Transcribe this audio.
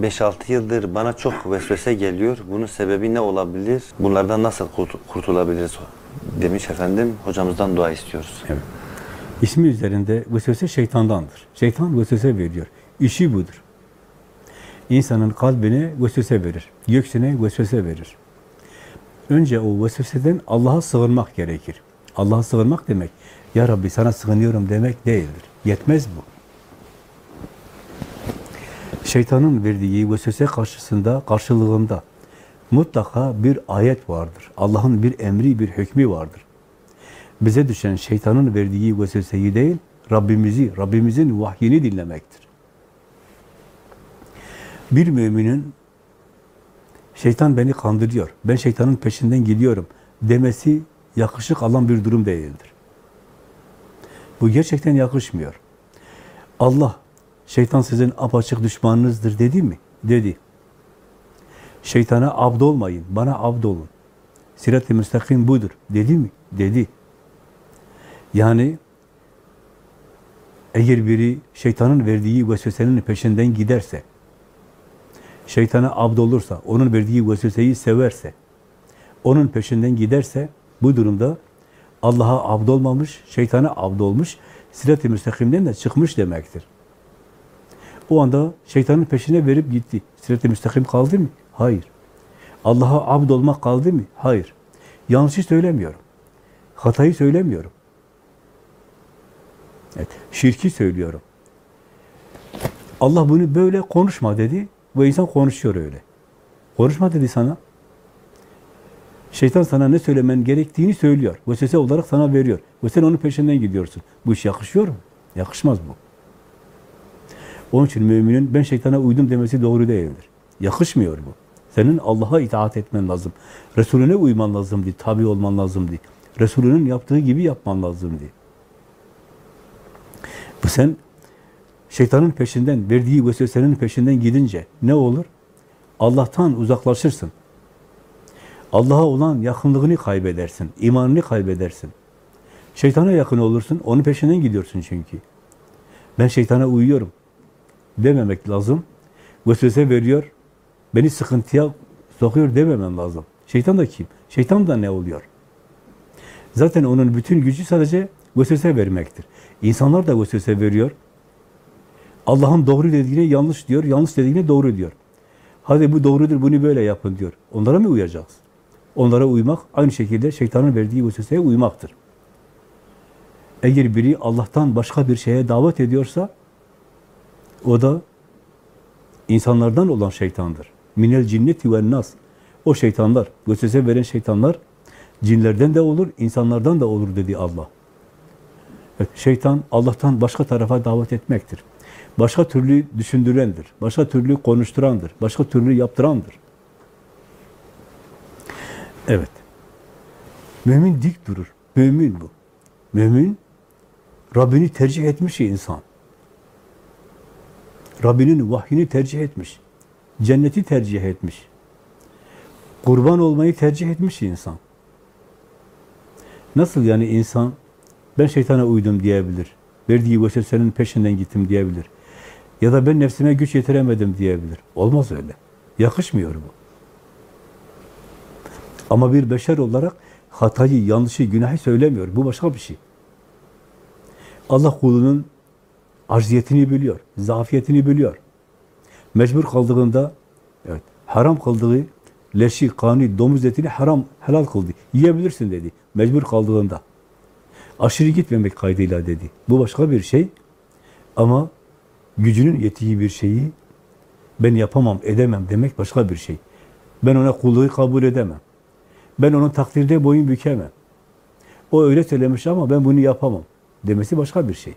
5-6 yıldır bana çok vesvese geliyor. Bunun sebebi ne olabilir? Bunlardan nasıl kurt- kurtulabiliriz? Demiş efendim. Hocamızdan dua istiyoruz. Evet. İsmi üzerinde vesvese şeytandandır. Şeytan vesvese veriyor. İşi budur. İnsanın kalbine vesvese verir. Göksüne vesvese verir. Önce o vesveseden Allah'a sığınmak gerekir. Allah'a sığınmak demek, Ya Rabbi sana sığınıyorum demek değildir. Yetmez bu. Şeytanın verdiği vesvese karşısında, karşılığında mutlaka bir ayet vardır. Allah'ın bir emri, bir hükmü vardır. Bize düşen şeytanın verdiği vesveseyi değil, Rabbimizi, Rabbimizin vahyini dinlemektir. Bir müminin şeytan beni kandırıyor, ben şeytanın peşinden gidiyorum demesi yakışık alan bir durum değildir. Bu gerçekten yakışmıyor. Allah, şeytan sizin apaçık düşmanınızdır dedi mi? Dedi. Şeytana abd olmayın, bana abd olun. Sirat-i müstakim budur. Dedi mi? Dedi. Yani eğer biri şeytanın verdiği vesvesenin peşinden giderse, şeytana abd olursa, onun verdiği vesveseyi severse, onun peşinden giderse, bu durumda Allah'a abd olmamış, şeytana abd olmuş, sirat-i müstakimden de çıkmış demektir. O anda şeytanın peşine verip gitti. Sirat-i müstakim kaldı mı? Hayır. Allah'a abd olmak kaldı mı? Hayır. Yanlışı söylemiyorum. Hatayı söylemiyorum. Evet, şirki söylüyorum. Allah bunu böyle konuşma dedi ve insan konuşuyor öyle. Konuşma dedi sana. Şeytan sana ne söylemen gerektiğini söylüyor. Vesvese olarak sana veriyor. Ve sen onun peşinden gidiyorsun. Bu iş yakışıyor mu? Yakışmaz bu. Onun için müminin ben şeytana uydum demesi doğru değildir. Yakışmıyor bu. Senin Allah'a itaat etmen lazım. Resulüne uyman lazım diye, tabi olman lazım diye. Resulünün yaptığı gibi yapman lazım diye. Bu sen şeytanın peşinden, verdiği vesvesenin peşinden gidince ne olur? Allah'tan uzaklaşırsın. Allah'a olan yakınlığını kaybedersin, imanını kaybedersin. Şeytana yakın olursun, onun peşinden gidiyorsun çünkü. Ben şeytana uyuyorum dememek lazım. Vesvese veriyor, beni sıkıntıya sokuyor dememem lazım. Şeytan da kim? Şeytan da ne oluyor? Zaten onun bütün gücü sadece vesvese vermektir. İnsanlar da vesvese veriyor. Allah'ın doğru dediğine yanlış diyor, yanlış dediğine doğru diyor. Hadi bu doğrudur, bunu böyle yapın diyor. Onlara mı uyacağız? Onlara uymak, aynı şekilde şeytanın verdiği vesveseye uymaktır. Eğer biri Allah'tan başka bir şeye davet ediyorsa, o da insanlardan olan şeytandır. Minel cinneti ve nas. O şeytanlar, vesvese veren şeytanlar, cinlerden de olur, insanlardan da olur dedi Allah. Evet, şeytan Allah'tan başka tarafa davet etmektir. Başka türlü düşündürendir. Başka türlü konuşturandır. Başka türlü yaptırandır. Evet. Mümin dik durur. Mümin bu. Mümin Rabbini tercih etmiş insan. Rabbinin vahyini tercih etmiş. Cenneti tercih etmiş. Kurban olmayı tercih etmiş insan. Nasıl yani insan ben şeytana uydum diyebilir. Verdiği vesvesenin peşinden gittim diyebilir. Ya da ben nefsime güç yetiremedim diyebilir. Olmaz öyle. Yakışmıyor bu. Ama bir beşer olarak hatayı, yanlışı, günahı söylemiyor. Bu başka bir şey. Allah kulunun acziyetini biliyor, zafiyetini biliyor. Mecbur kaldığında, evet, haram kıldığı leşi, kanı, domuz etini haram, helal kıldı. Yiyebilirsin dedi. Mecbur kaldığında. Aşırı gitmemek kaydıyla dedi. Bu başka bir şey. Ama gücünün yettiği bir şeyi ben yapamam, edemem demek başka bir şey. Ben ona kulluğu kabul edemem. Ben onun takdirde boyun bükemem. O öyle söylemiş ama ben bunu yapamam demesi başka bir şey.